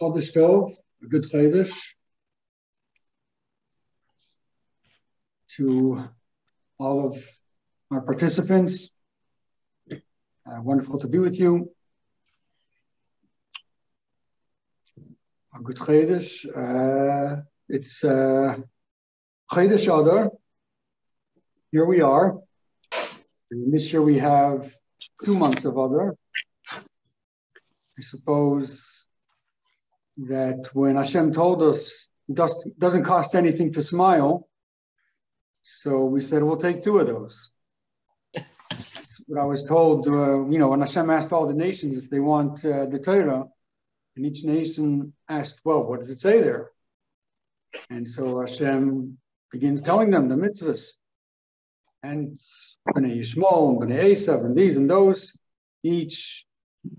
Chodesh Tov, a good Chodesh. To all of our participants, uh, wonderful to be with you. A good Chodesh. Uh, it's uh, Chodesh Adar. Here we are. And this year we have two months of Adar. I suppose that when Hashem told us does, doesn't cost anything to smile, so we said we'll take two of those. That's what I was told, uh, you know, when Hashem asked all the nations if they want uh, the Torah, and each nation asked, well, what does it say there? And so Hashem begins telling them the mitzvahs. And Bnei Yishmael Bnei Esav and these and those, each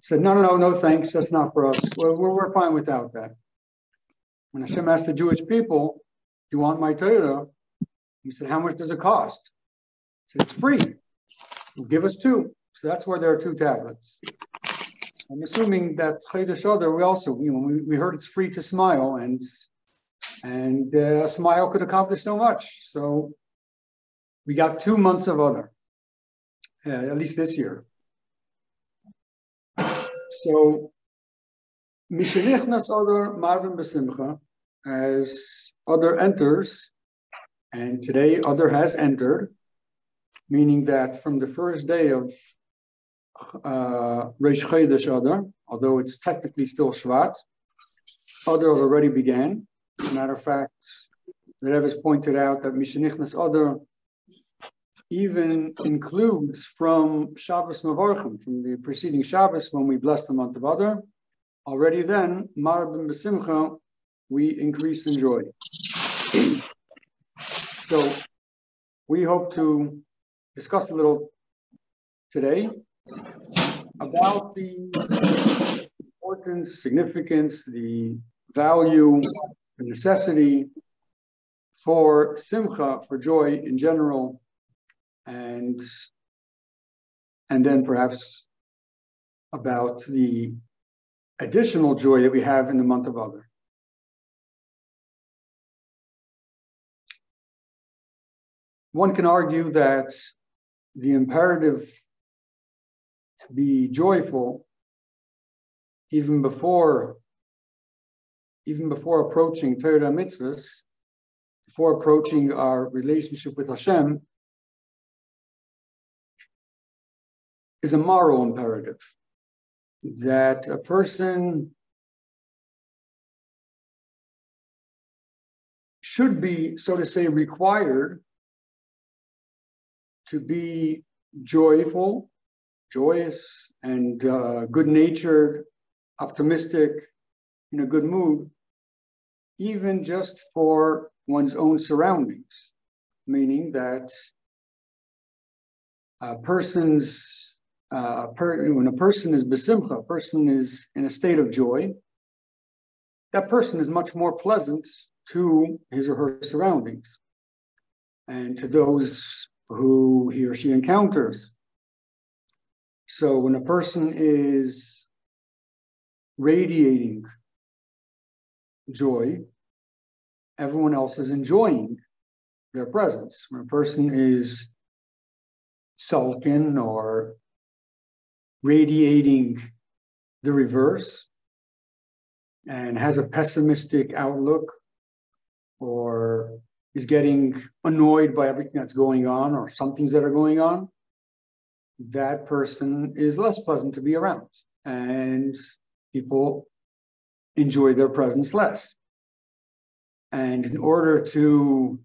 said, no, no, no, no, thanks. That's not for us. We're, we're, we're fine without that. When Hashem asked the Jewish people, do you want my Torah? He said, how much does it cost? He said, it's free. Well, give us two. So that's why there are two tablets. I'm assuming that Chodesh Adar, we also, you know, we, we heard it's free to smile and and uh, a smile could accomplish so much. So we got two months of Adar, uh, at least this year. So, Mishenichnas Adar Marbin Besimcha, as Adar enters, and today Adar has entered, meaning that from the first day of uh, Adar, although it's technically still Shvat, Adar has already began. As a matter of fact, the Rebbe has pointed out that Mishenichnas Adar even includes from Shabbos Mavarchim, from the preceding Shabbos when we bless the month of Adar. Already then, Marabim Besimcha, we increase in joy. So we hope to discuss a little today about the importance, significance, the value, the necessity for simcha, for joy in general, and and then perhaps about the additional joy that we have in the month of Adar. One can argue that the imperative to be joyful even before even before approaching Torah mitzvahs, before approaching our relationship with Hashem, is a moral imperative that a person should be, so to say, required to be joyful, joyous, and uh, good natured, optimistic, in a good mood, even just for one's own surroundings, meaning that a person's uh, per, when a person is besimcha, a person is in a state of joy, that person is much more pleasant to his or her surroundings and to those who he or she encounters. So when a person is radiating joy, everyone else is enjoying their presence. When a person is sulking or radiating the reverse and has a pessimistic outlook or is getting annoyed by everything that's going on or some things that are going on, that person is less pleasant to be around and people enjoy their presence less. And in order to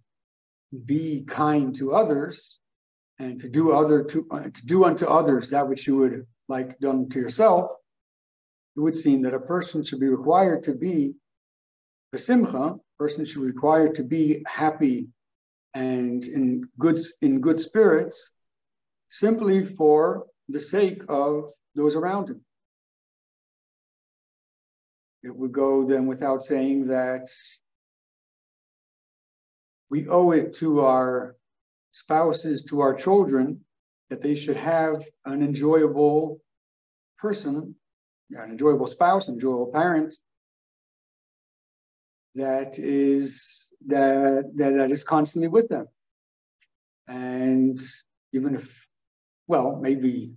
be kind to others and to do other to, uh, to do unto others that which you would like done to yourself, it would seem that a person should be required to be the simcha, person should be required to be happy and in good, in good spirits simply for the sake of those around him. It would go then without saying that we owe it to our spouses, to our children, that they should have an enjoyable person, an enjoyable spouse, an enjoyable parent, that is that, that that is constantly with them. And even if, well, maybe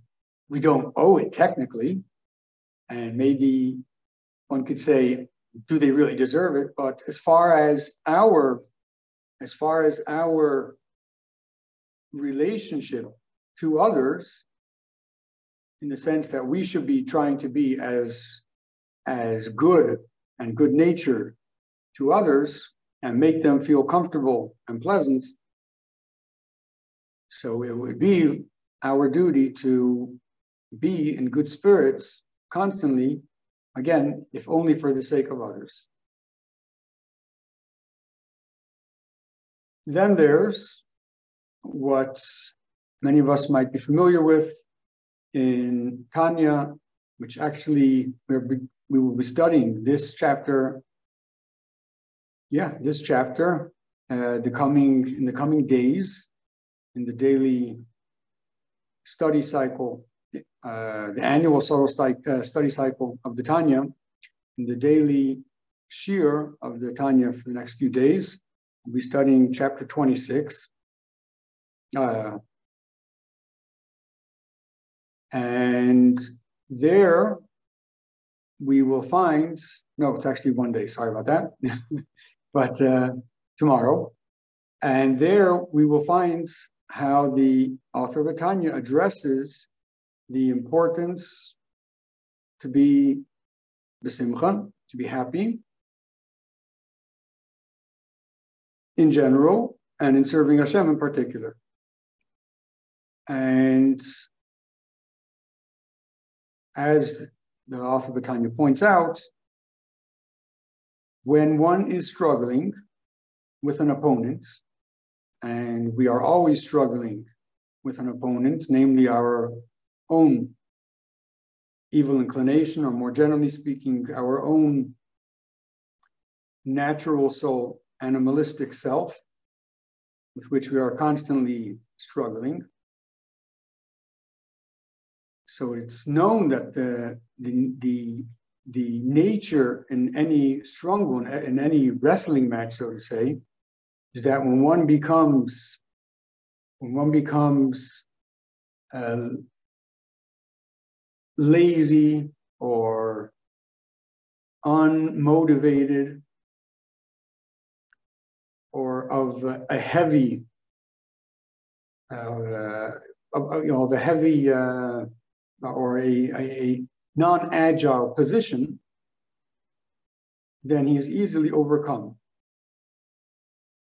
we don't owe it technically, and maybe one could say, do they really deserve it? But as far as our, as far as our relationship to others, in the sense that we should be trying to be as as good and good natured to others and make them feel comfortable and pleasant. So it would be our duty to be in good spirits constantly, again, if only for the sake of others. Then there's what many of us might be familiar with in Tanya, which actually we will be studying this chapter. Yeah, this chapter, uh, the coming in the coming days, in the daily study cycle, uh, the annual uh, study cycle of the Tanya, in the daily shiur of the Tanya for the next few days. We'll be studying chapter 26. Uh, and there we will find, no, it's actually one day, sorry about that, but uh, tomorrow. And there we will find how the author of the Tanya addresses the importance to be besimcha, to be happy in general, and in serving Hashem in particular. And as the author of the Tanya points out, when one is struggling with an opponent, and we are always struggling with an opponent, namely our own evil inclination, or more generally speaking, our own natural soul, animalistic self, with which we are constantly struggling. So it's known that the, the, the, the nature in any strong one, in any wrestling match, so to say, is that when one becomes, when one becomes uh, lazy or unmotivated or of a heavy, uh, of, you know, of a heavy uh, or a, a, non-agile position, then he's easily overcome.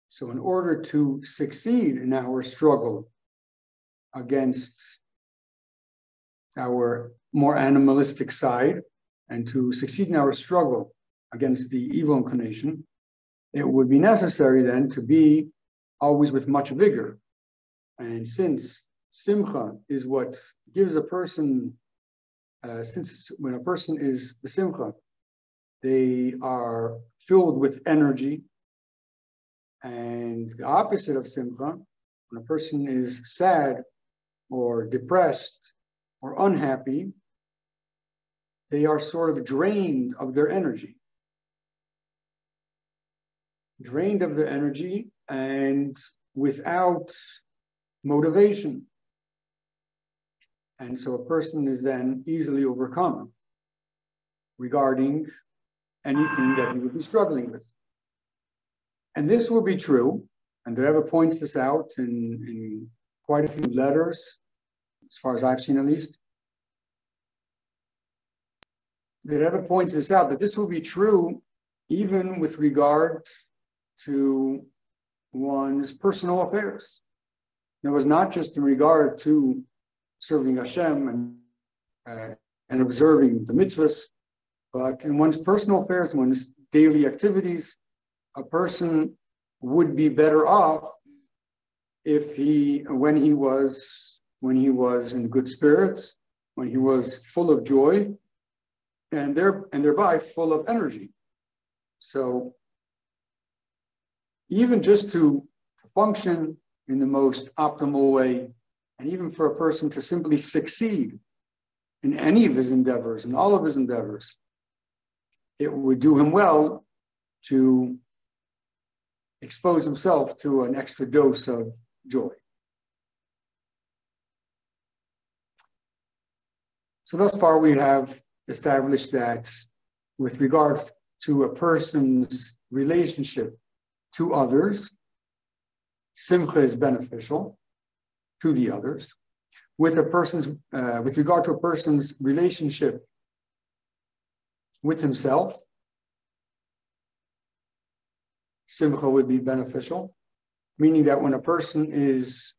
So in order to succeed in our struggle against our more animalistic side and to succeed in our struggle against the evil inclination, it would be necessary then to be always with much vigor. And since simcha is what gives a person, uh, since when a person is simcha, they are filled with energy. And the opposite of simcha, when a person is sad or depressed or unhappy, they are sort of drained of their energy. Drained of their energy and without motivation. And so a person is then easily overcome regarding anything that he would be struggling with. And this will be true, and the Rebbe points this out in, in quite a few letters, as far as I've seen at least. The Rebbe points this out, that this will be true even with regard to one's personal affairs. It was not just in regard to serving Hashem and, uh, and observing the mitzvahs, but in one's personal affairs, one's daily activities, a person would be better off if he, when he was, when he was in good spirits, when he was full of joy, and there, and thereby full of energy. So even just to function in the most optimal way and even for a person to simply succeed in any of his endeavors, in all of his endeavors, it would do him well to expose himself to an extra dose of joy. So thus far we have established that with regard to a person's relationship to others, simcha is beneficial to the others. With a person's, uh, with regard to a person's relationship with himself, simcha would be beneficial, meaning that when a person is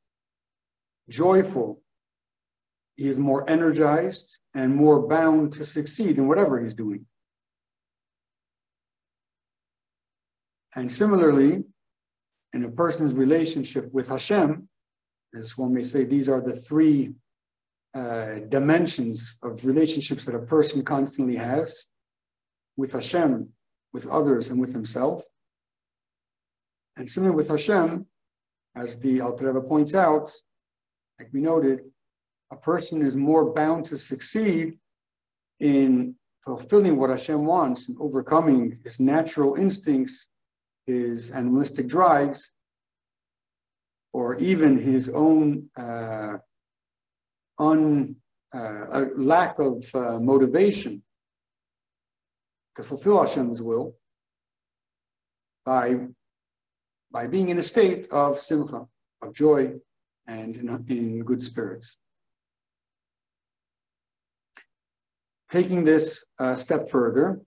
joyful, he is more energized and more bound to succeed in whatever he's doing. And similarly, in a person's relationship with Hashem, as one may say, these are the three uh, dimensions of relationships that a person constantly has with Hashem, with others, and with himself. And similar with Hashem, as the Alter Rebbe points out, like we noted, a person is more bound to succeed in fulfilling what Hashem wants and overcoming his natural instincts, his animalistic drives, or even his own uh, un, uh, lack of uh, motivation to fulfill Hashem's will by by being in a state of simcha, of joy, and in, in good spirits. Taking this a step further,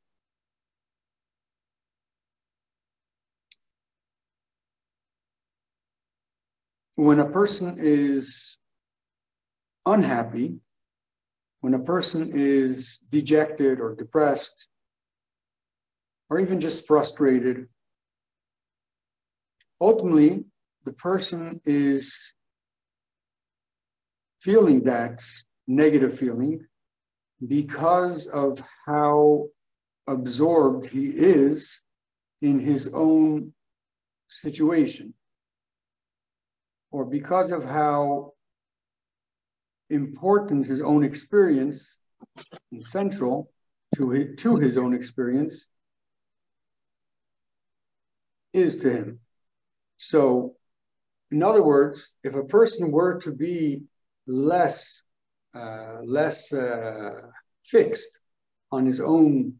when a person is unhappy, when a person is dejected or depressed, or even just frustrated ultimately, the person is feeling that negative feeling because of how absorbed he is in his own situation, or because of how important his own experience and central to his, to his own experience is to him. So, in other words, if a person were to be less uh, less uh, fixed on his own,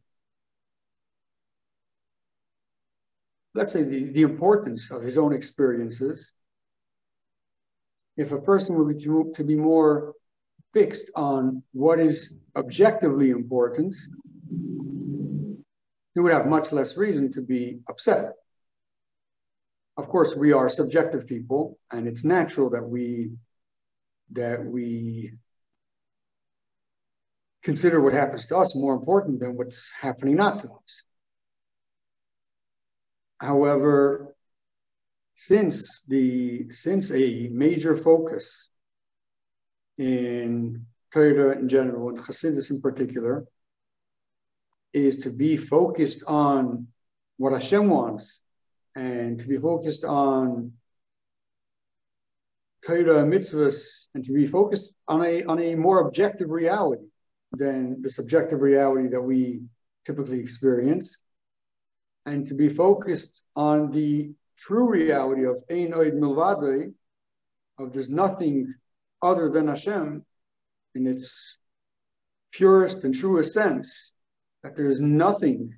let's say the, the importance of his own experiences, if a person were to, to be more fixed on what is objectively important, he would have much less reason to be upset of course, we are subjective people, and it's natural that we that we consider what happens to us more important than what's happening not to us. However, since the since a major focus in Torah in general and Hasidus in particular is to be focused on what Hashem wants and to be focused on Torah mitzvahs and to be focused on a, on a more objective reality than the subjective reality that we typically experience, and to be focused on the true reality of Ein Oid Milvadei, of there's nothing other than Hashem in its purest and truest sense, that there's nothing,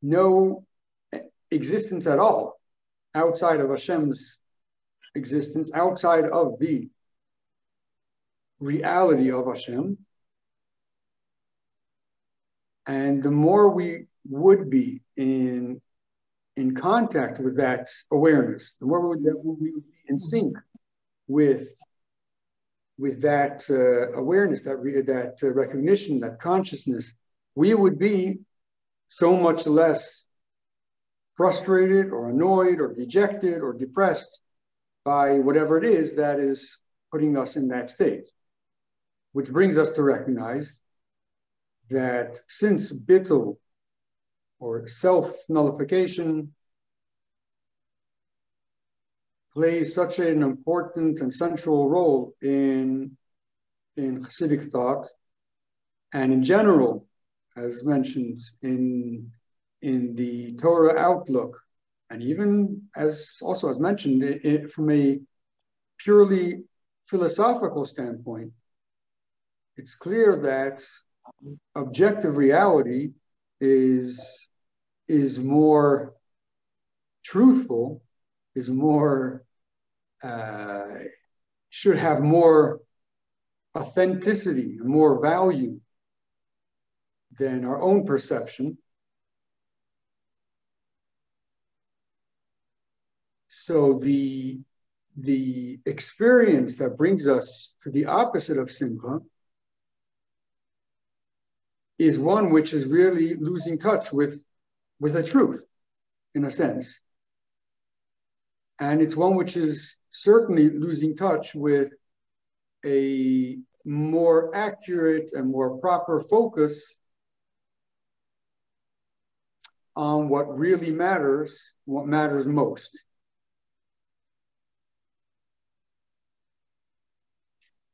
no existence at all outside of Hashem's existence, outside of the reality of Hashem. And the more we would be in, in contact with that awareness, the more we would, we would be in sync with, with that uh, awareness, that, re, that uh, recognition, that consciousness, we would be so much less frustrated or annoyed or dejected or depressed by whatever it is that is putting us in that state. Which brings us to recognize that since bittul or self nullification plays such an important and central role in, in Hasidic thought and in general, as mentioned in in the Torah outlook, and even as also as mentioned, it, it, from a purely philosophical standpoint, it's clear that objective reality is is more truthful, is more uh, should have more authenticity, more value than our own perception. So the the experience that brings us to the opposite of simcha is one which is really losing touch with, with the truth, in a sense. And it's one which is certainly losing touch with a more accurate and more proper focus on what really matters, what matters most.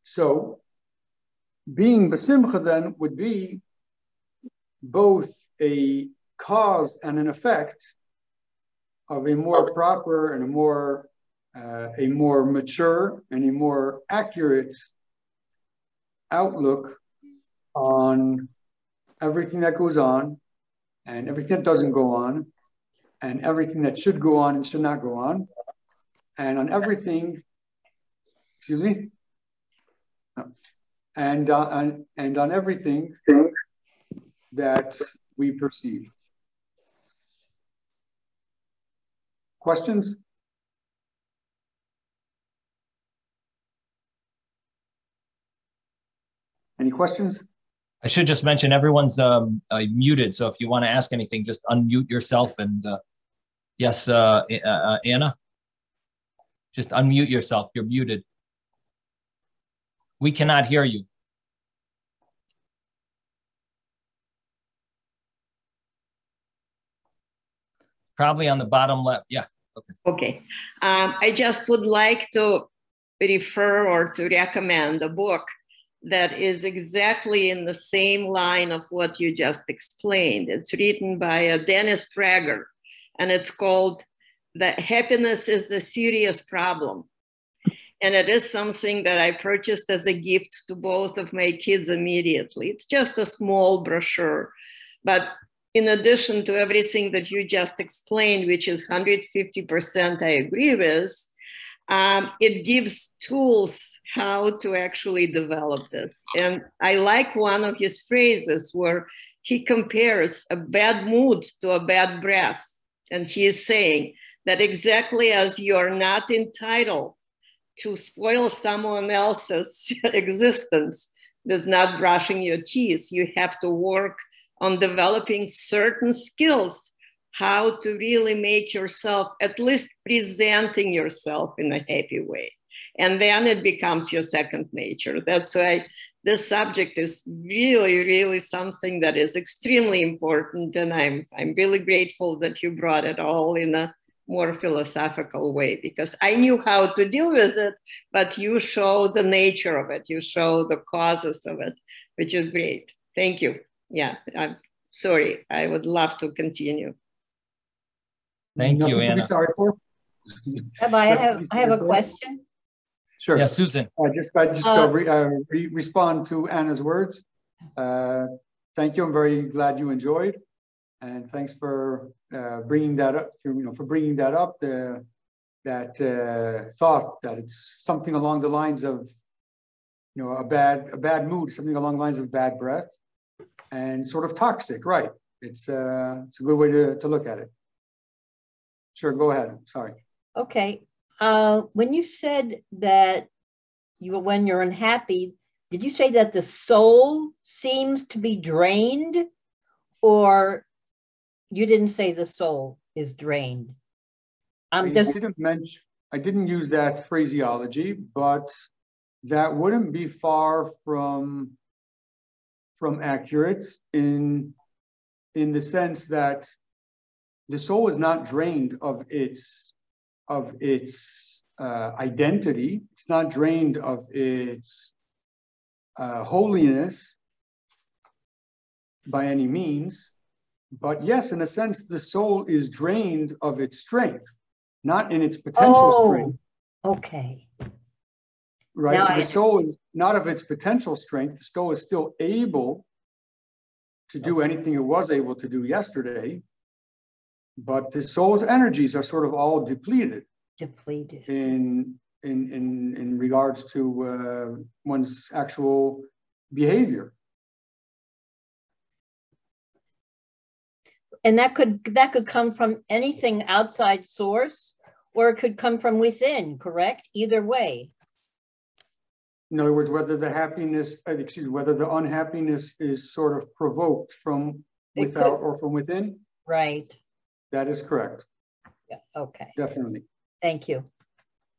So being Besimcha then would be both a cause and an effect of a more proper and a more uh, a more mature and a more accurate outlook on everything that goes on and everything that doesn't go on and everything that should go on and should not go on and on everything excuse me and, uh, and, and on everything that we perceive. Questions? Any questions? I should just mention everyone's um, uh, muted. So if you want to ask anything, just unmute yourself. And uh, yes, uh, uh, uh, Anna, just unmute yourself. You're muted. We cannot hear you. Probably on the bottom left. Yeah. Okay. Okay. Um, I just would like to refer or to recommend a book that is exactly in the same line of what you just explained. It's written by uh, Dennis Prager, and it's called "That Happiness is a Serious Problem." And it is something that I purchased as a gift to both of my kids immediately. It's just a small brochure, but in addition to everything that you just explained, which is 150% I agree with, um, it gives tools how to actually develop this. And I like one of his phrases where he compares a bad mood to a bad breath. And he is saying that exactly as you're not entitled to spoil someone else's existence with not brushing your teeth, you have to work on developing certain skills how to really make yourself at least presenting yourself in a happy way. And then it becomes your second nature. That's why this subject is really really something that is extremely important and i'm i'm really grateful that you brought it all in a more philosophical way because i knew how to deal with it but you show the nature of it. You show the causes of it which is great. Thank you yeah, I'm sorry. I would love to continue. Thank Nothing you, Anna. sorry for. Have I have I have a question. Sure. Yeah, Susan. I just I just uh, re, uh, re respond to Anna's words. Uh, thank you. I'm very glad you enjoyed, and thanks for uh, bringing that up. For, you know, for bringing that up. The that uh, thought that it's something along the lines of, you know, a bad a bad mood, something along the lines of bad breath and sort of toxic, right? It's, uh, it's a good way to, to look at it. Sure, go ahead. Sorry. Okay. Uh, when you said that you when you're unhappy, did you say that the soul seems to be drained, or you didn't say the soul is drained? I'm I just didn't mention. I didn't use that phraseology, but that wouldn't be far from from accurate in in the sense that the soul is not drained of its of its uh, identity. It's not drained of its uh, holiness by any means. But yes, in a sense, the soul is drained of its strength, not in its potential Oh, strength, okay. Right? Now So the soul is not of its potential strength. The soul is still able to do anything it was able to do yesterday. But the soul's energies are sort of all depleted Depleted. in in in in regards to uh, one's actual behavior. And that could that could come from anything outside source or it could come from within, correct? Either way. In other words, whether the happiness, uh, excuse me, whether the unhappiness is sort of provoked from It without could- or from within, Right. that is correct, Yeah. Okay. definitely. Thank you.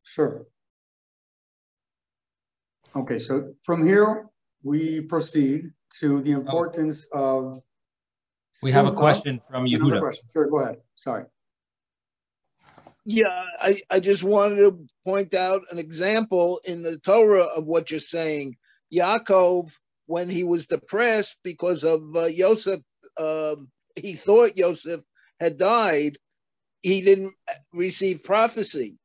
Sure. Okay, so from here, we proceed to the importance of. We have a simcha. question from Another Yehuda. question. Sure, go ahead. Sorry. Yeah, I, I just wanted to point out an example in the Torah of what you're saying. Yaakov, when he was depressed because of uh, Yosef, uh, he thought Yosef had died, he didn't receive prophecy.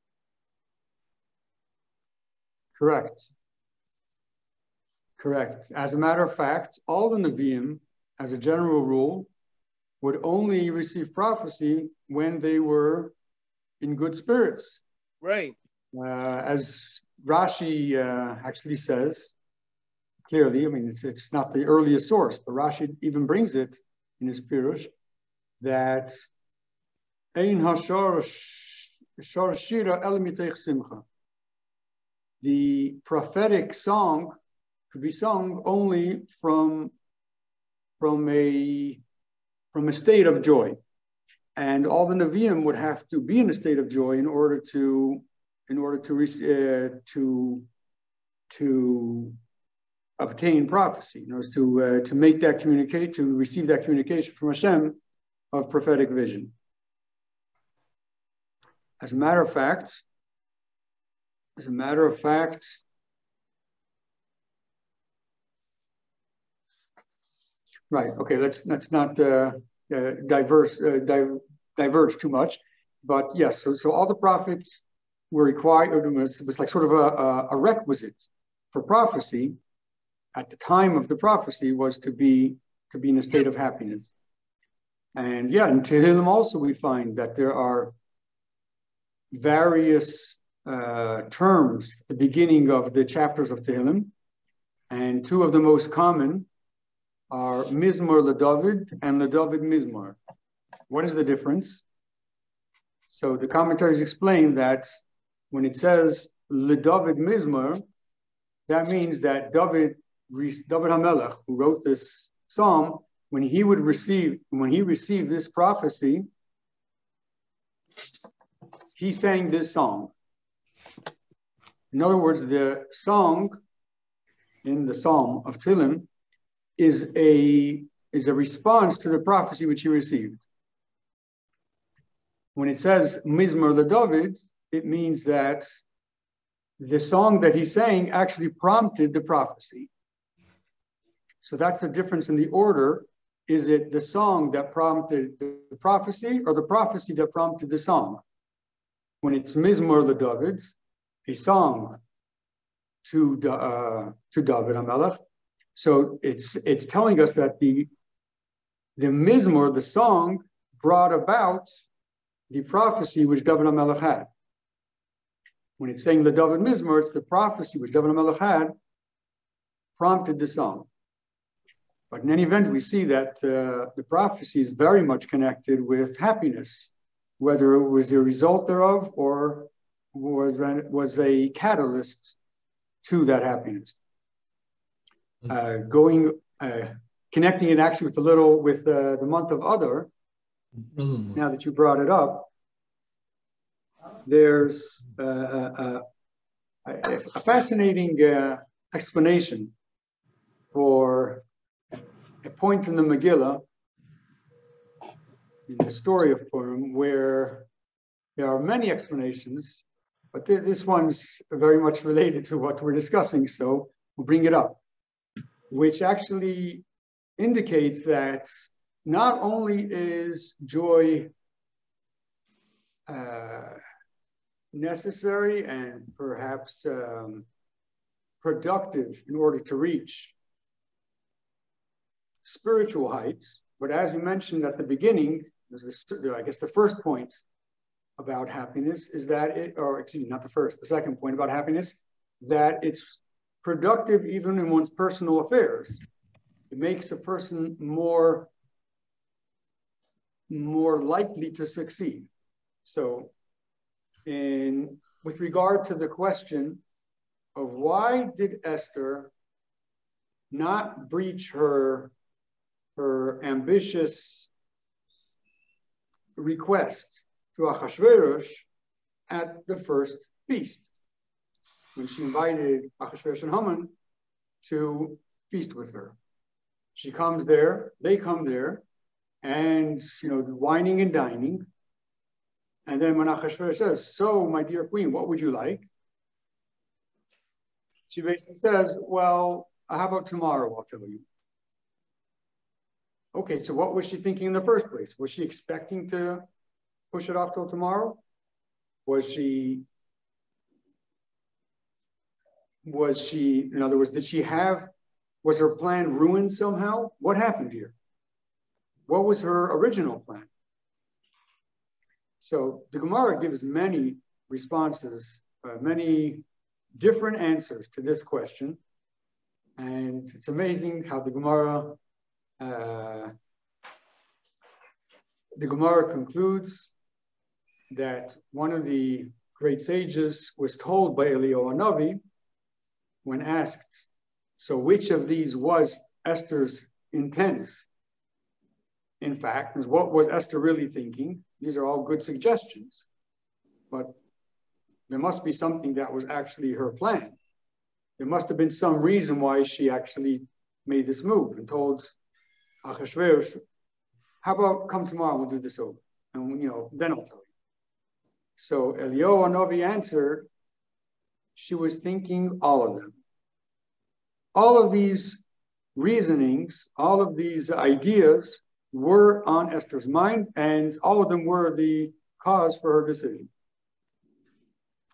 Correct. Correct. As a matter of fact, all the Nevi'im, as a general rule, would only receive prophecy when they were in good spirits. Right. Uh, as Rashi uh, actually says clearly, I mean, it's, it's not the earliest source, but Rashi even brings it in his Pirush that Ein hashor shira el mitech simcha. The prophetic song could be sung only from, from, a, from a state of joy. And all the Nevi'im would have to be in a state of joy in order to in order to uh, to to obtain prophecy, in order to uh, to make that communicate, to receive that communication from Hashem of prophetic vision. As a matter of fact, as a matter of fact, right? Okay, let's let's not uh, uh, diverse uh, di- diverge too much, but yes. So so all the prophets were required, it was, it was like sort of a, a, requisite for prophecy at the time of the prophecy was to be to be in a state of happiness. And yeah, in Tehillim also we find that there are various uh, terms at the beginning of the chapters of Tehillim, and two of the most common are Mizmor LeDavid and LeDavid Mizmor. What is the difference? So the commentaries explain that when it says LeDavid Mizmor, that means that David, David Hamelech, who wrote this psalm, when he would receive, when he received this prophecy, he sang this song. In other words, the song in the Psalm of Tehillim is a is a response to the prophecy which he received. When it says Mizmor LeDavid, it means that the song that he sang actually prompted the prophecy. So that's the difference in the order. Is it the song that prompted the prophecy or the prophecy that prompted the song? When it's Mizmor LeDavid, a song to, uh, to David HaMelech, so it's, it's telling us that the, the Mizmor, the song, brought about the prophecy which David HaMelech had. When it's saying the David Mizmor, it's the prophecy which David HaMelech had prompted the song. But in any event, we see that uh, the prophecy is very much connected with happiness, whether it was a result thereof or was a, was a catalyst to that happiness. Uh, going, uh, connecting it actually with a little with uh, the month of Adar, now that you brought it up, there's uh, a, a, a, fascinating uh, explanation for a point in the Megillah, in the story of Purim, where there are many explanations, but th this one's very much related to what we're discussing, so we'll bring it up, which actually indicates that not only is joy uh, necessary and perhaps um, productive in order to reach spiritual heights, but as you mentioned at the beginning, this, I guess the first point about happiness is that it, or excuse me, not the first, the second point about happiness, that it's productive even in one's personal affairs. It makes a person more, more likely to succeed. So in, with regard to the question of why did Esther not breach her, her ambitious request to Achashverosh at the first feast when she invited Achashverosh and Haman to feast with her. She comes there, they come there, and you know, wining and dining. And then when Achashverosh says, So, my dear queen, what would you like? She basically says, Well, how about tomorrow? I'll tell you. Okay, so what was she thinking in the first place? Was she expecting to push it off till tomorrow? Was she was she in other words did she have was her plan ruined somehow? What happened here? What was her original plan? So the gemara gives many responses uh, many different answers to this question. And it's amazing how the gemara uh, the gemara concludes that one of the great sages was told by Eliyahu Navi when asked, so which of these was Esther's intent? In fact, what was Esther really thinking? These are all good suggestions, but there must be something that was actually her plan. There must have been some reason why she actually made this move and told Achashverosh, how about come tomorrow, we'll do this over. And you know, then I'll tell you. So Eliyahu Novi answered, she was thinking all of them. All of these reasonings, all of these ideas were on Esther's mind, and all of them were the cause for her decision.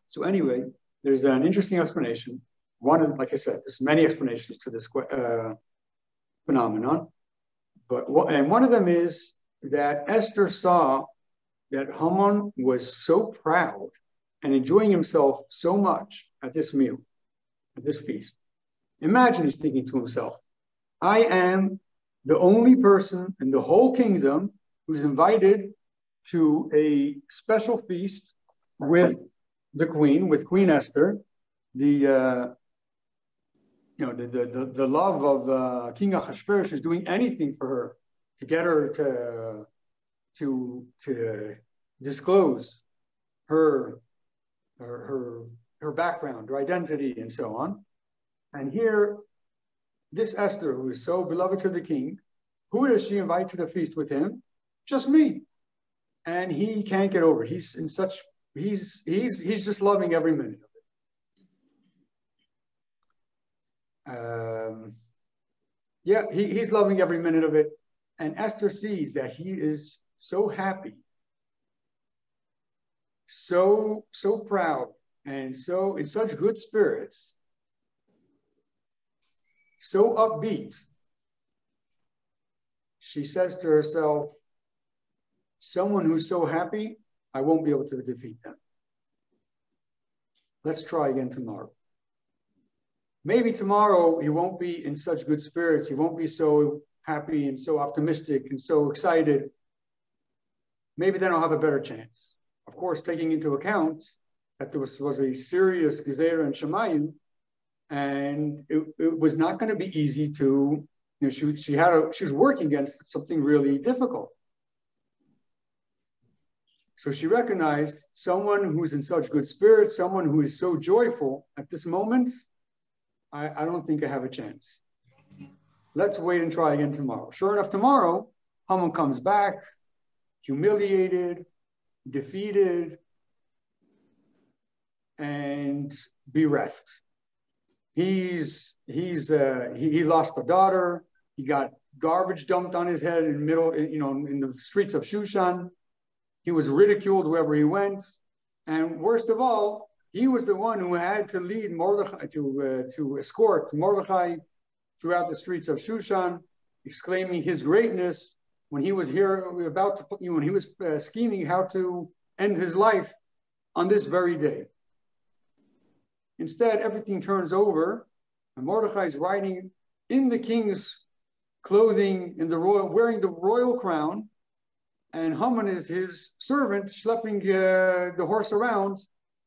So anyway, there's an interesting explanation. One, of, like I said, there's many explanations to this uh, phenomenon, but and one of them is that Esther saw that Haman was so proud and enjoying himself so much at this meal, at this feast. Imagine he's thinking to himself, I am the only person in the whole kingdom who's invited to a special feast with the queen, with Queen Esther, the uh, you know the, the, the, love of uh, King Ahasuerus is doing anything for her to get her to to to disclose her her her, her background, her identity, and so on. And here, this Esther, who is so beloved to the king, who does she invite to the feast with him? Just me. And he can't get over it. He's in such he's he's he's just loving every minute of it. Um, yeah, he, he's loving every minute of it. And Esther sees that he is so happy, so, so proud, and so in such good spirits, so upbeat. She says to herself, someone who's so happy, I won't be able to defeat them. Let's try again tomorrow. Maybe tomorrow he won't be in such good spirits. He won't be so happy and so optimistic and so excited maybe then I'll have a better chance. Of course, taking into account that there was, was a serious Gezerah and Shemayim, and it, it was not going to be easy to, you know, she, she had a, she was working against something really difficult. So she recognized someone who's in such good spirits, someone who is so joyful at this moment, I, I don't think I have a chance. Let's wait and try again tomorrow. Sure enough, tomorrow, Haman comes back, humiliated, defeated, and bereft. He's he's uh, he, he lost a daughter. He got garbage dumped on his head in middle, you know, in the streets of Shushan. He was ridiculed wherever he went. And worst of all, he was the one who had to lead Mordechai, to, uh, to escort Mordechai throughout the streets of Shushan, exclaiming his greatness when he was here about to put you, when he was uh, scheming how to end his life on this very day. Instead, everything turns over, and Mordechai is riding in the king's clothing, in the royal, wearing the royal crown, and Haman is his servant, schlepping uh, the horse around,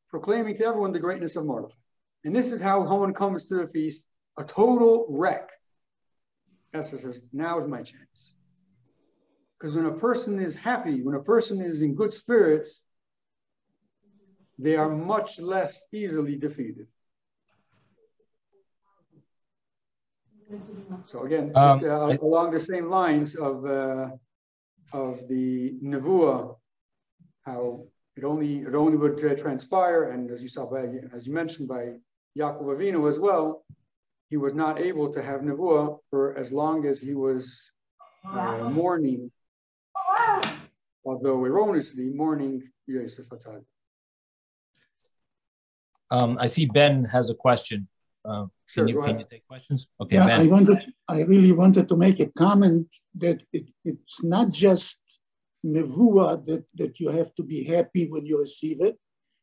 proclaiming to everyone the greatness of Mordechai. And this is how Haman comes to the feast, a total wreck. Esther says, now is my chance. Because when a person is happy, when a person is in good spirits, they are much less easily defeated. So again, um, just, uh, I, along the same lines of uh, of the nevuah, how it only it only would uh, transpire, and as you saw by as you mentioned by Yaakov Avinu as well, he was not able to have nevuah for as long as he was uh, mourning, although erroneously mourning Yosef Atzadik. Um, I see Ben has a question. Uh, sure, can, you, can you take questions? Okay, yeah, Ben. I wanted, I really wanted to make a comment that it, it's not just nevuah that, that you have to be happy when you receive it,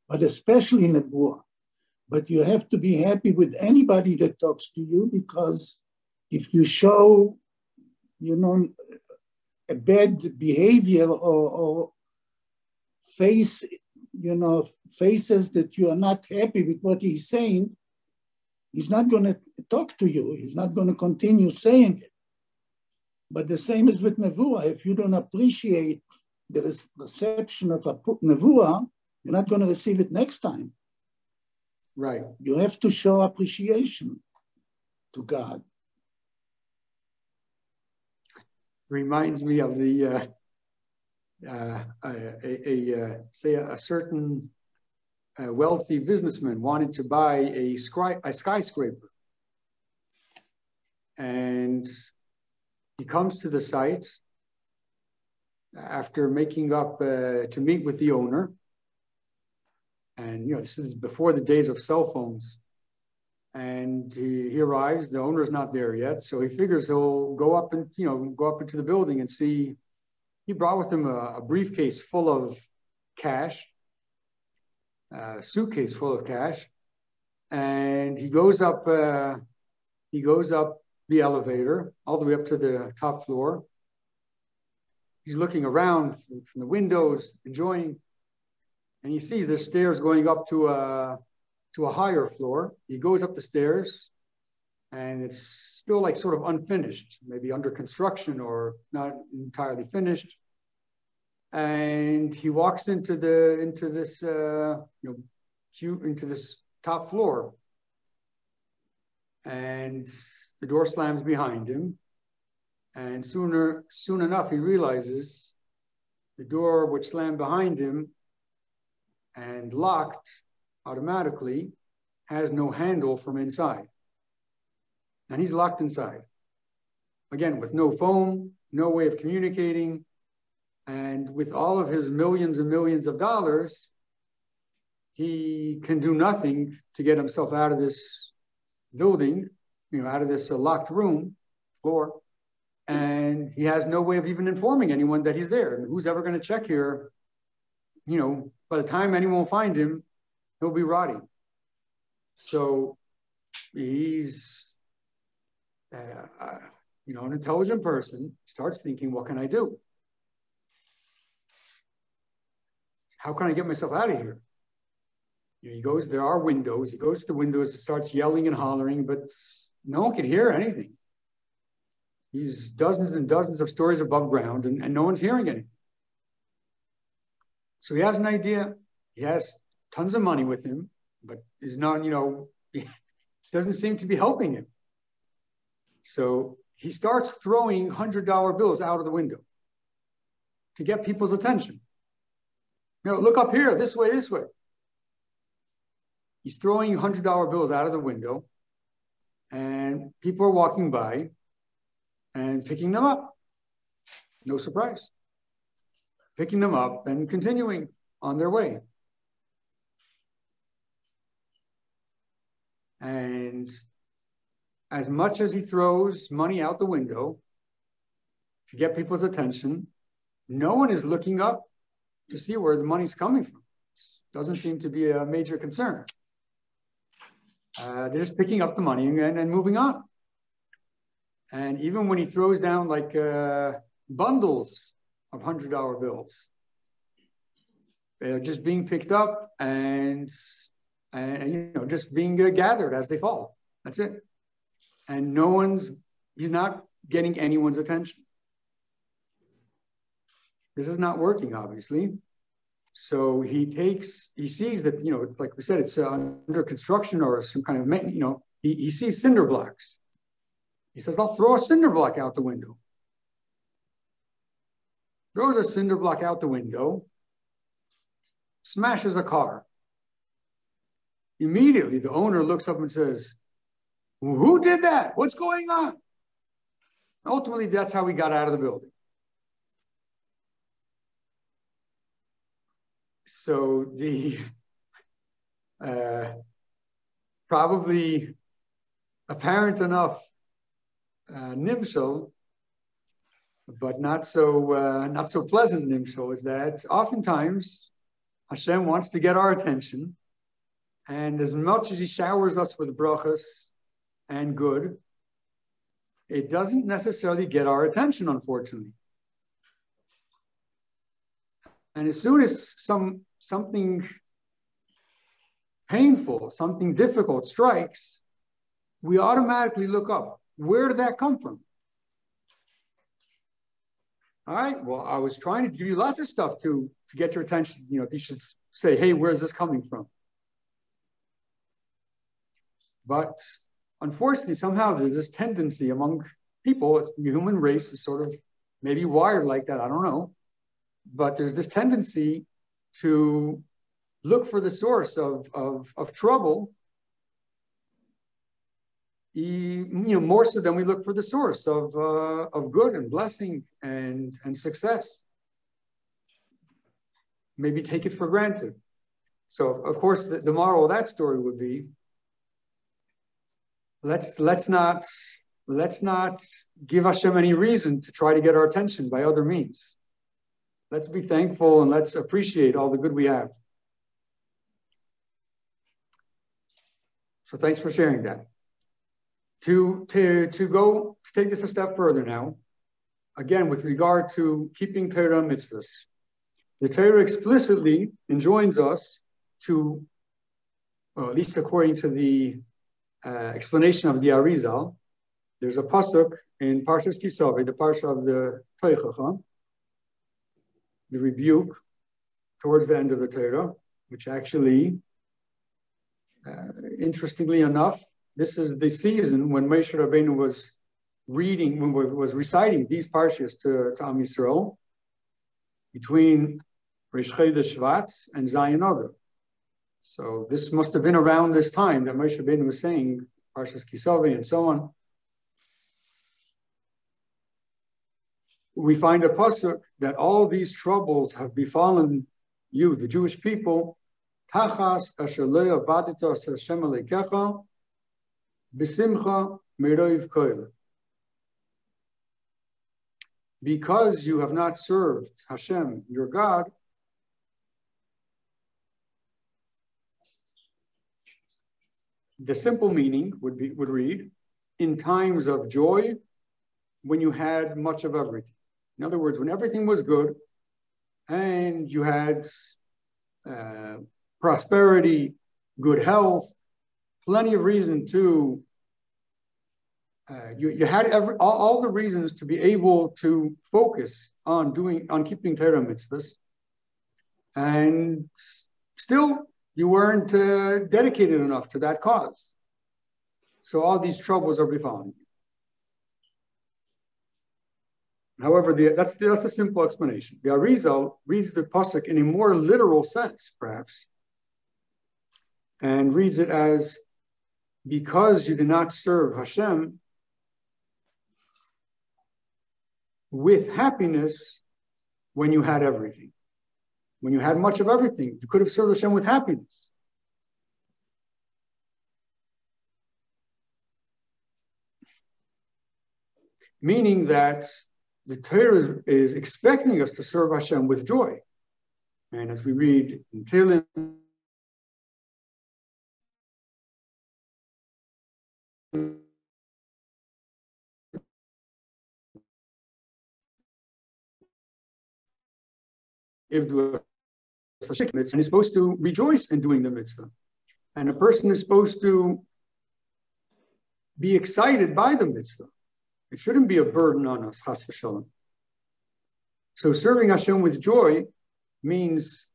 but especially nevuah. But you have to be happy with anybody that talks to you because if you show, you know, a bad behavior or, or face you know, faces that you are not happy with what he's saying, he's not going to talk to you. He's not going to continue saying it. But the same is with Nevuah. If you don't appreciate the reception of a Nevuah, you're not going to receive it next time. Right. You have to show appreciation to God. Reminds me of the uh, uh, a, a, a, say a, certain uh, wealthy businessman wanted to buy a, skyscraper, a skyscraper. And he comes to the site after making up uh, to meet with the owner. And, you know, this is before the days of cell phones. And he, he arrives, the owner's not there yet. So he figures he'll go up and, you know, go up into the building and see he brought with him a, a briefcase full of cash, a suitcase full of cash, and he goes up. Uh, he goes up the elevator all the way up to the top floor. He's looking around from the windows, enjoying, and he sees the stairs going up to a to a higher floor. He goes up the stairs, and it's still like sort of unfinished, maybe under construction or not entirely finished. And he walks into the into this uh, you know into this top floor, and the door slams behind him. And sooner soon enough, he realizes the door which slammed behind him and locked automatically has no handle from inside and he's locked inside. Again, with no phone, no way of communicating, and with all of his millions and millions of dollars, he can do nothing to get himself out of this building, you know, out of this uh, locked room floor. And he has no way of even informing anyone that he's there. And who's ever going to check here? You know, by the time anyone will find him, he'll be rotting. So he's uh, you know, an intelligent person starts thinking, what can I do? How can I get myself out of here? You know, he goes, there are windows. He goes to the windows, starts yelling and hollering, but no one can hear anything. He's dozens and dozens of stories above ground and, and no one's hearing anything. So he has an idea. He has tons of money with him, but is not, you know, doesn't seem to be helping him. So he starts throwing $100 bills out of the window to get people's attention. You know, look up here, this way, this way. He's throwing $100 bills out of the window, and people are walking by. and picking them up. No surprise. Picking them up and continuing on their way. And as much as he throws money out the window to get people's attention, no one is looking up to see where the money's coming from. It doesn't seem to be a major concern. Uh, they're just picking up the money and, and moving on. And even when he throws down like uh, bundles of hundred dollar bills, they're just being picked up and and you know just being gathered as they fall. That's it. And no one's he's not getting anyone's attention. This is not working, obviously. So he takes, he sees that, you know, it's like we said, it's uh, under construction or some kind of, you know, he, he sees cinder blocks. He says, I'll throw a cinder block out the window. Throws a cinder block out the window, smashes a car. Immediately, the owner looks up and says, Who did that? What's going on? Ultimately, that's how we got out of the building. So the uh, probably apparent enough uh, but not so uh, not so pleasant nimshal is that oftentimes Hashem wants to get our attention, and as much as He showers us with brachas and good, it doesn't necessarily get our attention, unfortunately. And as soon as some something painful, something difficult strikes, we automatically look up. Where did that come from? All right, well, I was trying to give you lots of stuff to, to get your attention. You know, you should say, hey, where's this coming from? But unfortunately, somehow there's this tendency among people, the human race is sort of maybe wired like that, I don't know. But there's this tendency to look for the source of, of, of trouble, you know, more so than we look for the source of, uh, of good and blessing and, and success. Maybe take it for granted. So, of course, the, the moral of that story would be let's let's not let's not give Hashem any reason to try to get our attention by other means. Let's be thankful and let's appreciate all the good we have. So thanks for sharing that. To, to, to go to take this a step further now, again, with regard to keeping Torah mitzvahs, the Torah explicitly enjoins us to, well, at least according to the uh, explanation of the Arizal, there's a pasuk in Parshas Ki Savo, the parsha of the Tochacha, the rebuke towards the end of the Torah, which actually, uh, interestingly enough, this is the season when Moshe Rabbeinu was reading, when was reciting these parshas to, to Am Yisrael between Rosh Chodesh Shvat and Zayin Adar. So this must have been around this time that Moshe Rabbeinu was saying Parshas Ki Savo and so on. we find a pasuk that all these troubles have befallen you, the Jewish people. Tachas asher avadita Hashem Elokecha b'simcha meroiv koil. Because you have not served Hashem, your God, the simple meaning would be would read, in times of joy, when you had much of everything. In other words, when everything was good and you had uh, prosperity, good health, plenty of reason to, uh, you, you had every, all, all, the reasons to be able to focus on doing, on keeping Torah mitzvahs. And still, you weren't uh, dedicated enough to that cause. So all these troubles are befalling you. However, the, that's, that's a simple explanation. The Arizal reads the Pasuk in a more literal sense, perhaps, and reads it as, because you did not serve Hashem, with happiness when you had everything. When you had much of everything, you could have served Hashem with happiness. Meaning that the Torah is, is expecting us to serve Hashem with joy. And as we read in Tehillim, and he's supposed to rejoice in doing the mitzvah. And a person is supposed to be excited by the mitzvah. It shouldn't be a burden on us, chas v'shalom. So serving Hashem with joy means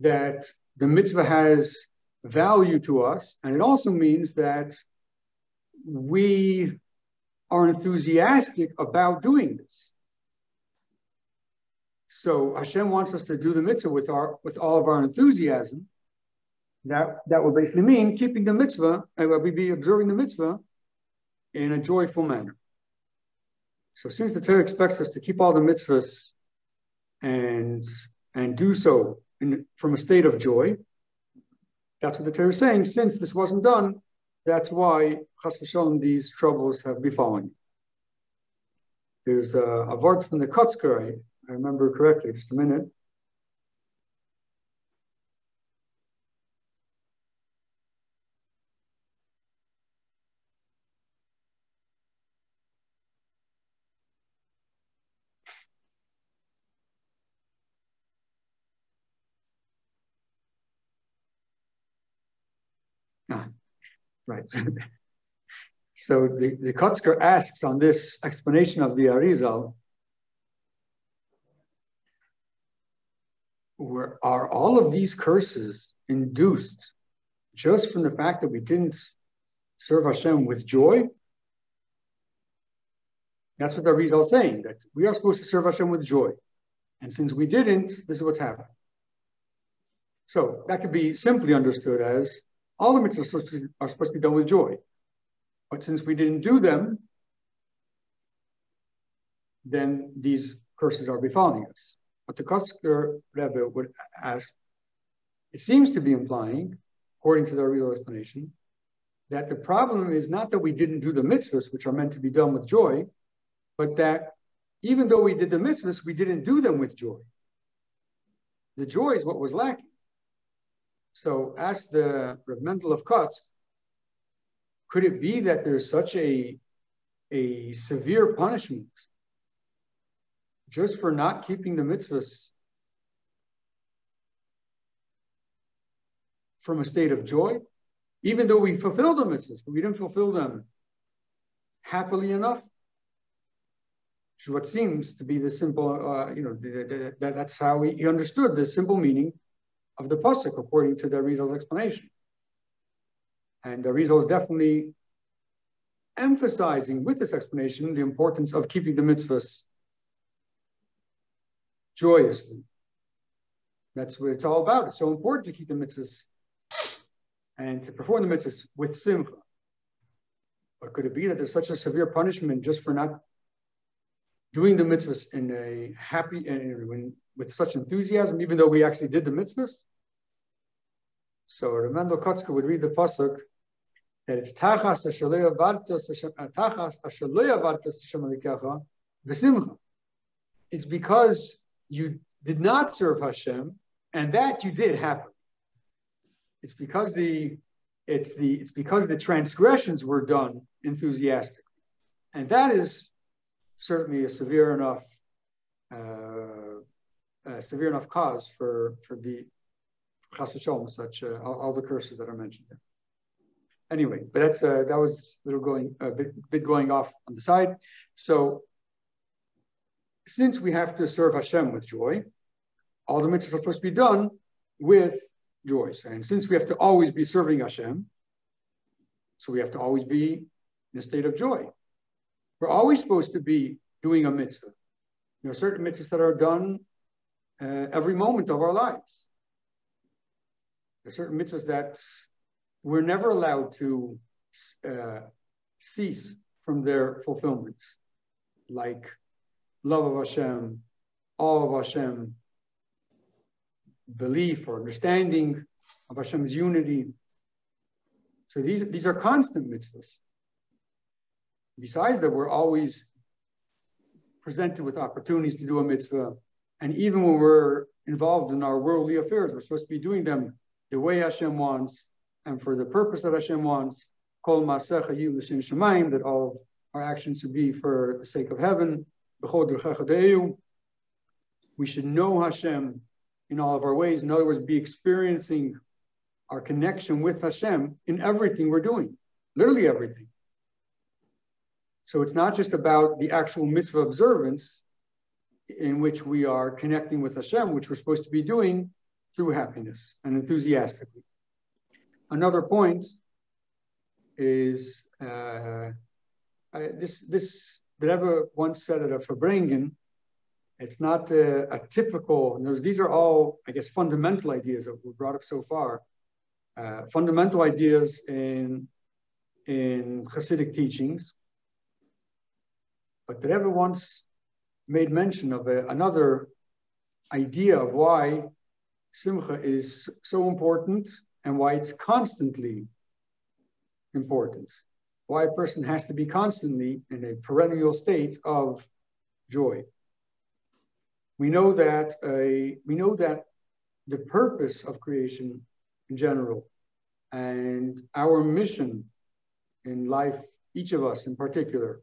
that the mitzvah has value to us, and it also means that we are enthusiastic about doing this. So Hashem wants us to do the mitzvah with our with all of our enthusiasm. That that will basically mean keeping the mitzvah, and we be observing the mitzvah in a joyful manner. So since the Torah expects us to keep all the mitzvahs and and do so in, from a state of joy, that's what the Torah is saying. Since this wasn't done, that's why chas v'shalom these troubles have befallen. There's a, a vart from the Kotzker, I remember correctly, just a minute. Ah, right. so the, the Kotzker asks on this explanation of the Arizal, were, are all of these curses induced just from the fact that we didn't serve Hashem with joy? That's what the Arizal is saying, that we are supposed to serve Hashem with joy. And since we didn't, this is what's happened. So that could be simply understood as all the mitzvahs are supposed to be done with joy. But since we didn't do them, then these curses are befalling us. But the Kotzker Rebbe would ask, it seems to be implying, according to the real explanation, that the problem is not that we didn't do the mitzvahs, which are meant to be done with joy, but that even though we did the mitzvahs, we didn't do them with joy. The joy is what was lacking. So ask the Rav Mendel of Kotsk, could it be that there's such a, a severe punishment just for not keeping the mitzvahs from a state of joy, even though we fulfilled the mitzvahs, but we didn't fulfill them happily enough. Which is what seems to be the simple, uh, you know, the, the, the, that's how he, understood the simple meaning of the pasuk according to the Arizal's explanation. And the Rizal is definitely emphasizing with this explanation the importance of keeping the mitzvahs joyously. That's what it's all about. It's so important to keep the mitzvahs and to perform the mitzvahs with simcha. But could it be that there's such a severe punishment just for not doing the mitzvahs in a happy and with such enthusiasm, even though we actually did the mitzvahs? So Ramendel Kotzker would read the pasuk that it's tachas vartos uh, tachas It's because you did not serve Hashem, and that you did happen. It's because the it's the it's because the transgressions were done enthusiastically, and that is certainly a severe enough uh, a severe enough cause for for the chas such uh, all, all, the curses that are mentioned there. Anyway, but that's uh, that was a little going a bit, bit going off on the side. So since we have to serve Hashem with joy, all the mitzvahs are supposed to be done with joy. And since we have to always be serving Hashem, so we have to always be in a state of joy. We're always supposed to be doing a mitzvah. There are certain mitzvahs that are done uh, every moment of our lives. There are certain mitzvahs that we're never allowed to uh, cease from their fulfillment, like love of Hashem, awe of Hashem, belief or understanding of Hashem's unity. So these, these are constant mitzvahs. Besides that, we're always presented with opportunities to do a mitzvah. And even when we're involved in our worldly affairs, we're supposed to be doing them the way Hashem wants and for the purpose that Hashem wants. Kol shemaim, that all our actions should be for the sake of heaven. We should know Hashem in all of our ways. In other words, be experiencing our connection with Hashem in everything we're doing, literally everything. So it's not just about the actual mitzvah observance in which we are connecting with Hashem, which we're supposed to be doing through happiness and enthusiastically. Another point is uh, I, this, this, Rebbe once said at a Farbrengen, it's not a, a typical, these are all, I guess, fundamental ideas that were brought up so far. Uh, fundamental ideas in, in Hasidic teachings. But Rebbe once made mention of a, another idea of why Simcha is so important and why it's constantly important. Why a person has to be constantly in a perennial state of joy. We know that a, we know that the purpose of creation in general and our mission in life, each of us in particular,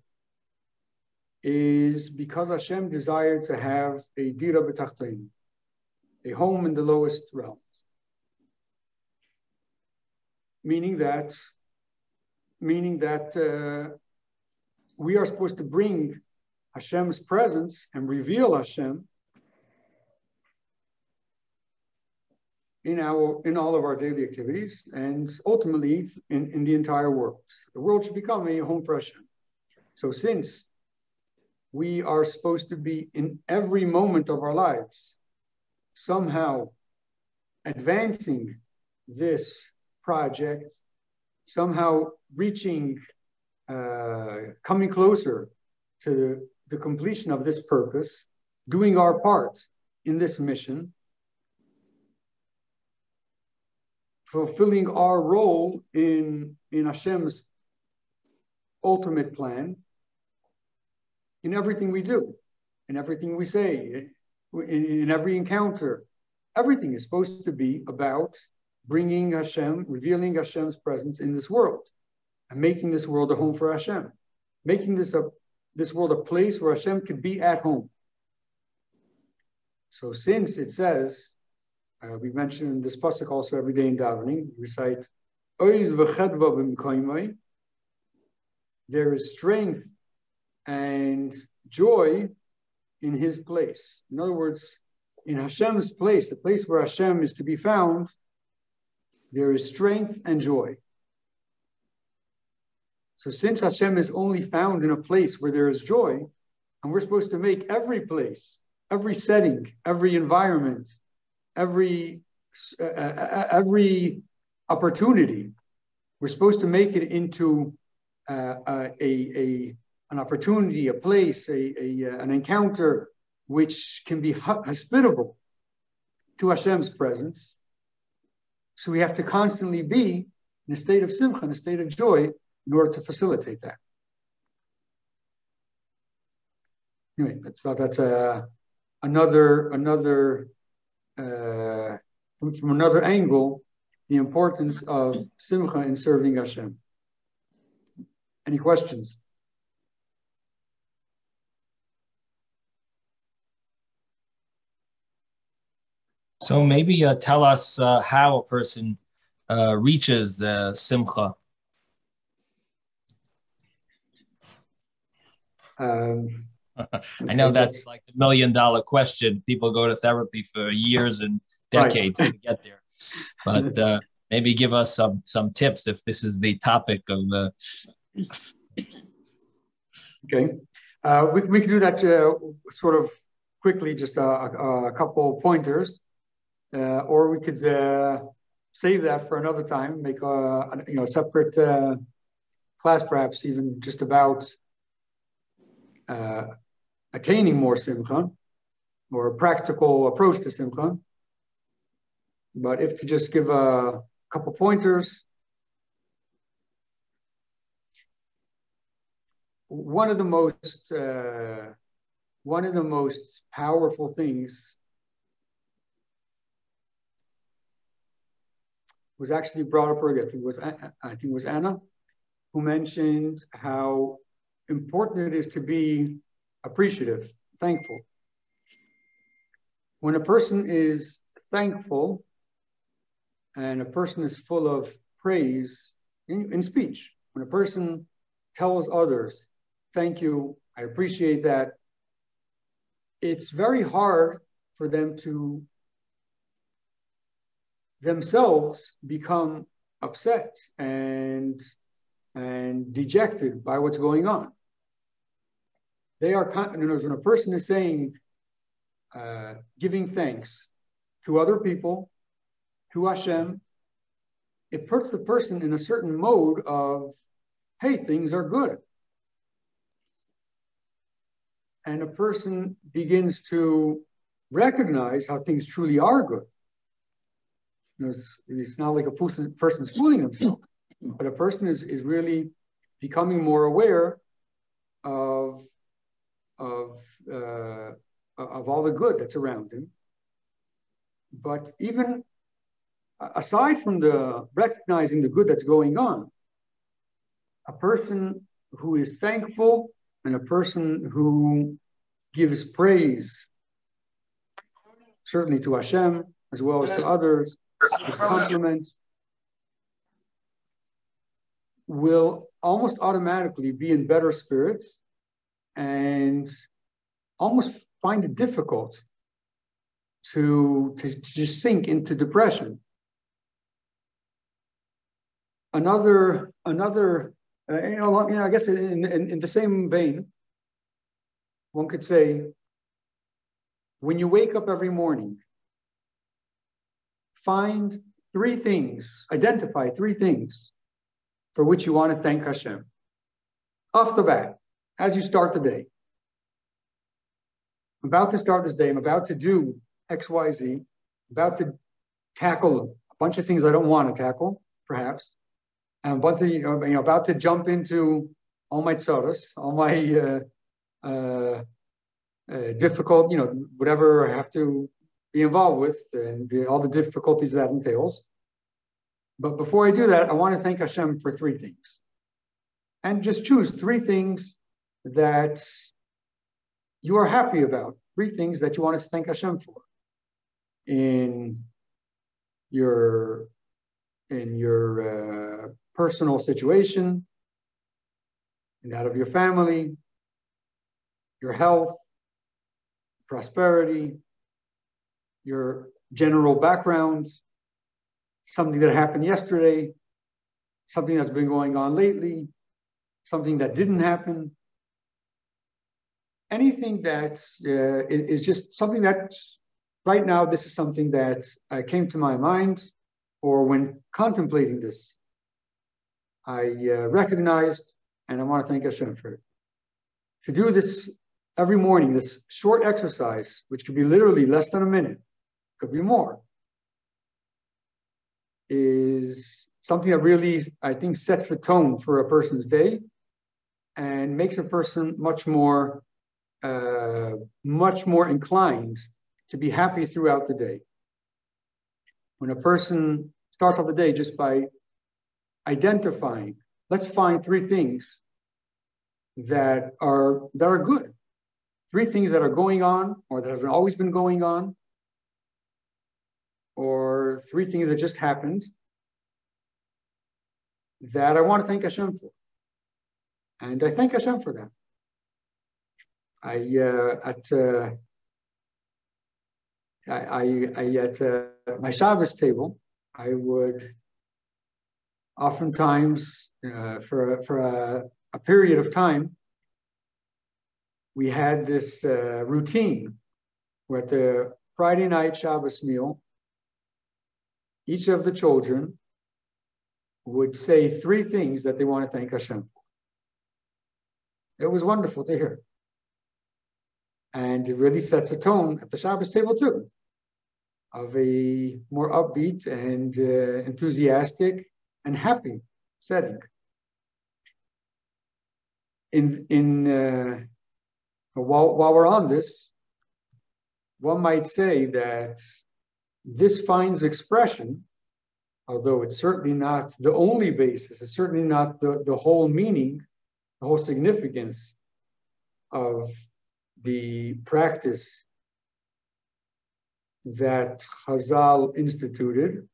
is because Hashem desired to have a dira b'tachtoin, a home in the lowest realms. Meaning that, meaning that uh, we are supposed to bring Hashem's presence and reveal Hashem in our in all of our daily activities and ultimately in, in the entire world. The world should become a home for Hashem. So since we are supposed to be in every moment of our lives somehow advancing this project, somehow reaching, uh, coming closer to the completion of this purpose, doing our part in this mission, fulfilling our role in, in Hashem's ultimate plan in everything we do, in everything we say, in, in every encounter. Everything is supposed to be about bringing Hashem, revealing Hashem's presence in this world, and making this world a home for Hashem, making this a this world a place where Hashem could be at home. So since it says, uh, we mentioned this pasuk also every day in davening, we recite, there is strength and joy in his place. In other words, in Hashem's place, the place where Hashem is to be found, there is strength and joy. So since Hashem is only found in a place where there is joy, and we're supposed to make every place, every setting, every environment, every uh, uh, every opportunity, we're supposed to make it into uh, uh a, a an opportunity, a place, a, a, uh, an encounter which can be hospitable to Hashem's presence. So we have to constantly be in a state of simcha, in a state of joy, in order to facilitate that. Anyway, that's that's uh, another another uh, from another angle the importance of simcha in serving Hashem. Any questions? So maybe uh, tell us uh, how a person uh, reaches the simcha. Um, I know that's like the million dollar question. People go to therapy for years and decades right. to get there, but uh, maybe give us some some tips if this is the topic of the. Okay, uh, we we can do that uh, sort of quickly. Just a, a, a couple pointers. Uh, or we could uh, save that for another time, make a, you know, separate uh, class, perhaps even just about attaining more simcha or a practical approach to simcha. But if to just give a couple pointers, one of the most uh, one of the most powerful things was actually brought up earlier. I think it was I think it was Anna who mentioned how important it is to be appreciative, thankful. When a person is thankful and a person is full of praise in, in speech, when a person tells others, thank you, I appreciate that, it's very hard for them to themselves become upset and and dejected by what's going on. They are, other when a person is saying, uh, giving thanks to other people, to Hashem, it puts the person in a certain mode of, hey, things are good. And a person begins to recognize how things truly are good. It's, it's not like a person, person's fooling himself, but a person is, is really becoming more aware of of uh, of all the good that's around him. But even aside from the recognizing the good that's going on, a person who is thankful and a person who gives praise, certainly to Hashem as well as to others, compliments, will almost automatically be in better spirits and almost find it difficult to, to, to just sink into depression. Another, another uh, you, know, you know, I guess in, in, in the same vein, one could say, when you wake up every morning, find three things, identify three things for which you want to thank Hashem. Off the bat, as you start the day. I'm about to start this day. I'm about to do X, Y, Z. About to tackle a bunch of things I don't want to tackle, perhaps. And I'm about to, you know, you know about to jump into all my tzaras, all my uh, uh, uh, difficult, you know, whatever I have to be involved with, and the, all the difficulties that entails. But before I do that, I want to thank Hashem for three things. And just choose three things that you are happy about, three things that you want to thank Hashem for in your in your uh, personal situation, and that of your family, your health, prosperity, your general background, something that happened yesterday, something that's been going on lately, something that didn't happen, anything that uh, is, just something that right now, this is something that uh, came to my mind, or when contemplating this, I uh, recognized, and I want to thank Hashem for it. To do this every morning, this short exercise, which could be literally less than a minute, could be more, is something that really, I think, sets the tone for a person's day and makes a person much more uh, much more inclined to be happy throughout the day. When a person starts off the day just by identifying, let's find three things that are that are good, three things that are going on or that have always been going on, or three things that just happened that I want to thank Hashem for. And I thank Hashem for that. I uh, at uh, I, I, I, at uh, my Shabbos table, I would oftentimes uh, for for a, a, period of time we had this uh, routine where at the Friday night Shabbos meal, each of the children would say three things that they want to thank Hashem for. It was wonderful to hear. And it really sets a tone at the Shabbos table too, of a more upbeat and uh, enthusiastic and happy setting. In, in uh, while, while we're on this, one might say that this finds expression, although it's certainly not the only basis, it's certainly not the, the whole meaning, the whole significance of the practice that Chazal instituted,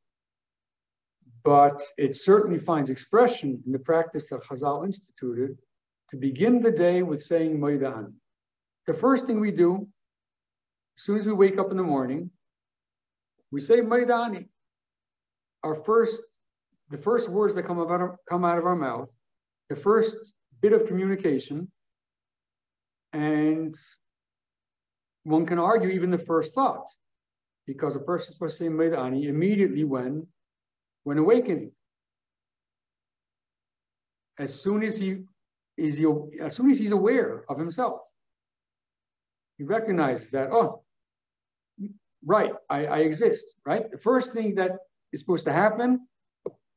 but it certainly finds expression in the practice that Chazal instituted to begin the day with saying Modeh Ani. The first thing we do, as soon as we wake up in the morning, we say Modeh Ani. Our first, the first words that come out of, come out of our mouth, the first bit of communication, and one can argue even the first thought, because a person is supposed to say Modeh Ani immediately when, when awakening. As soon as he is he, as soon as he's aware of himself, he recognizes that, oh, right, I, I exist, right? The first thing that is supposed to happen,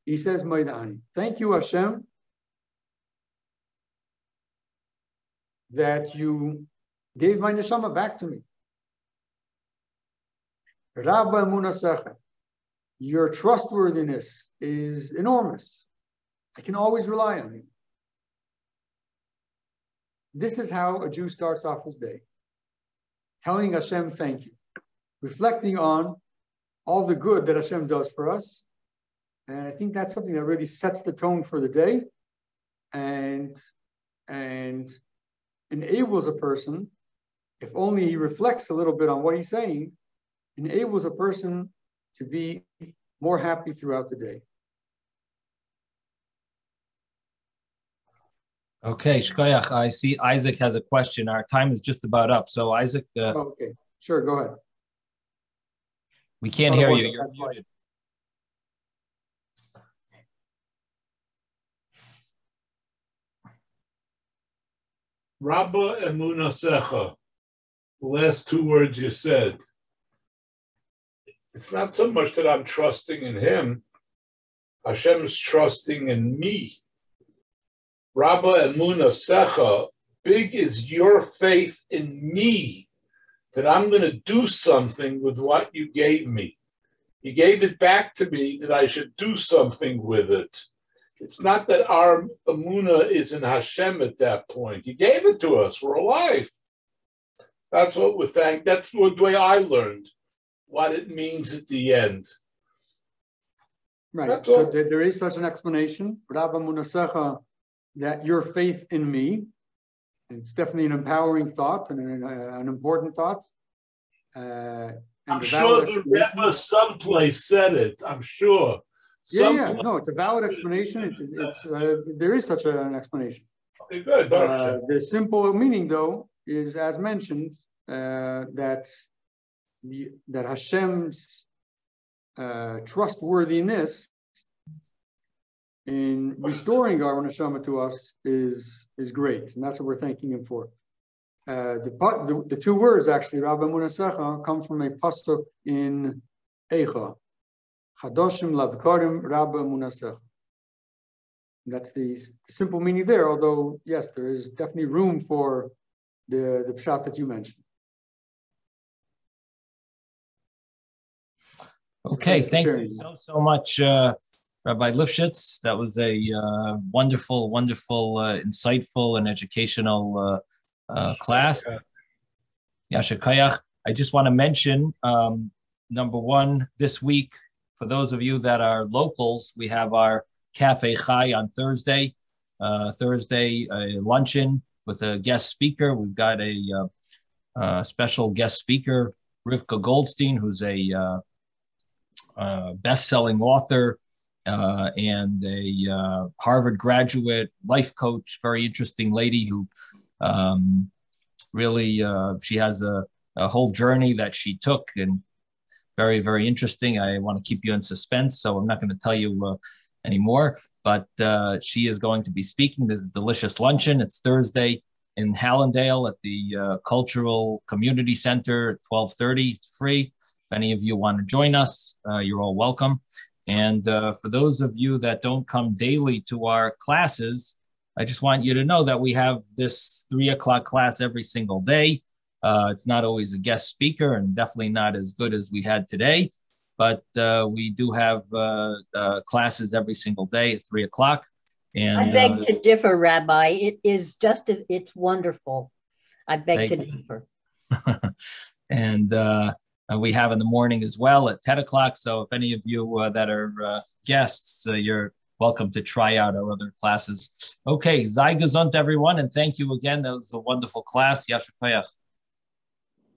he says, Modeh Ani. Thank you, Hashem, that you gave my neshama back to me. Your trustworthiness is enormous. I can always rely on you. This is how a Jew starts off his day, telling Hashem thank you reflecting on all the good that Hashem does for us. And I think that's something that really sets the tone for the day and, and enables a person, if only he reflects a little bit on what he's saying, enables a person to be more happy throughout the day. Okay, Shkoyach, I see Isaac has a question. Our time is just about up. So, Isaac. Uh, oh, okay, sure, go ahead. We can't hear you. You're muted. Rabba Emunasecha, the last two words you said. It's not so much that I'm trusting in him, Hashem's trusting in me. Rabba Emunasecha, big is your faith in me that I'm going to do something with what you gave me. You gave it back to me that I should do something with it. It's not that our Amuna is in Hashem at that point. He gave it to us. We're alive. That's what we're thank. That's the way I learned what it means at the end. Right. That's so there is such an explanation, Rabba Munasecha, that your faith in me it's definitely an empowering thought and an, uh, an important thought. Uh, I'm sure the Rebbe someplace said it. I'm sure. Yeah, yeah, no, it's a valid explanation. It's, it's uh, there is such an explanation. Okay, good. Uh, the simple meaning, though, is as mentioned uh, that the that Hashem's uh, trustworthiness in restoring our neshama to us is is great, and that's what we're thanking him for. Uh, the, the, the two words actually, Rabba Munasecha, come from a pasuk in Eicha, Chadoshim Lavkarim Rabba Munasecha. That's the simple meaning there. Although yes, there is definitely room for the the pshat that you mentioned. Okay, thank you so so much. Uh, Rabbi Lifshitz. That was a uh, wonderful, wonderful, uh, insightful, and educational uh, uh class. Yashakayach. I just want to mention um, number one this week for those of you that are locals, we have our Cafe Chai on Thursday. Uh, Thursday a luncheon with a guest speaker. We've got a uh, special guest speaker, Rivka Goldstein, who's a best-selling author uh, and a uh, Harvard graduate, life coach, very interesting lady who um, really uh, she has a, a, whole journey that she took and very very interesting. I want to keep you in suspense, so I'm not going to tell you uh, anymore. But uh, she is going to be speaking. This is delicious luncheon. It's Thursday in Hallandale at the uh, Cultural Community Center at 1230. It's free. If any of you want to join us, you're all welcome. And uh, for those of you that don't come daily to our classes, I just want you to know that we have this three o'clock class every single day. Uh, it's not always a guest speaker and definitely not as good as we had today, but uh, we do have uh, uh classes every single day at three o'clock. And I beg uh, to differ, Rabbi. It is just as it's wonderful. I beg to differ. and uh, Uh, we have in the morning as well at 10 o'clock. So if any of you uh, that are uh, guests, you're welcome to try out our other classes. Okay, sei gesund, everyone, and thank you again. That was a wonderful class. Yasher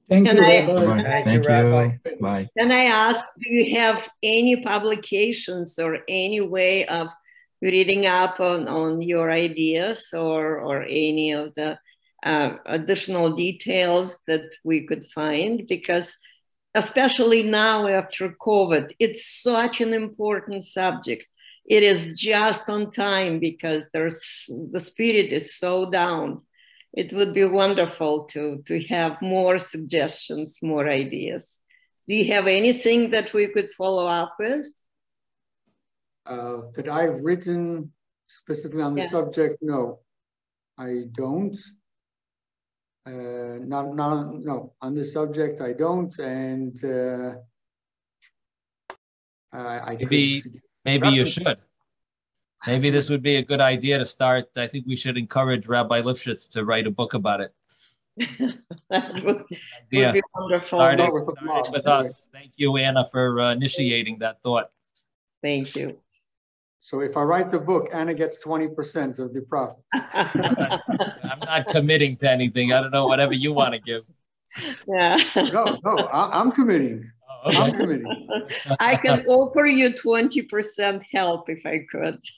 Thank Can you, I, Rabbi. Thank, Thank you, Rabbi. Bye. Can I ask, do you have any publications or any way of reading up on, on your ideas or, or any of the uh, additional details that we could find? Because especially now after COVID, it's such an important subject. It is just on time because there's the spirit is so down it would be wonderful to, to have more suggestions, more ideas. Do you have anything that we could follow up with? Uh, that I've written specifically on the yeah. subject, no, I don't. Uh, not, not, no, on the subject, I don't. And uh, I, maybe, maybe you should. Maybe this would be a good idea to start. I think we should encourage Rabbi Lifshitz to write a book about it. that would, would be wonderful. Started, started with us. Thank you, Anna, for uh, initiating that thought. Thank you. So if I write the book, Anna gets 20% of the profit. I'm not committing to anything. I don't know, whatever you want to give. Yeah. no, no, I, am committing. Oh, okay. I'm committing. I can offer you 20% help if I could.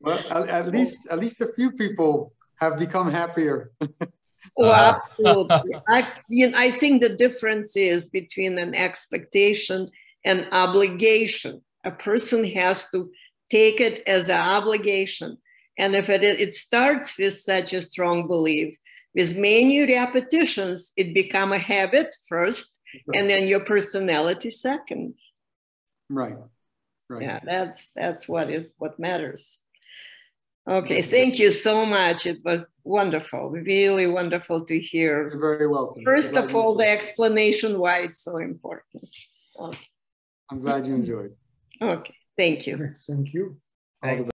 well, at, at, least at least a few people have become happier. oh, uh-huh. absolutely. I, you know, I think the difference is between an expectation and obligation. A person has to take it as an obligation. And if it, it starts with such a strong belief, with many repetitions, it become a habit first, and then your personality second. Right. Right. Yeah, that's that's what is what matters. Okay, thank you so much. It was wonderful, really wonderful to hear. You're very welcome. First of all, the explanation why it's so important. Okay. I'm glad you enjoyed. Okay, thank you. Thank you. Thank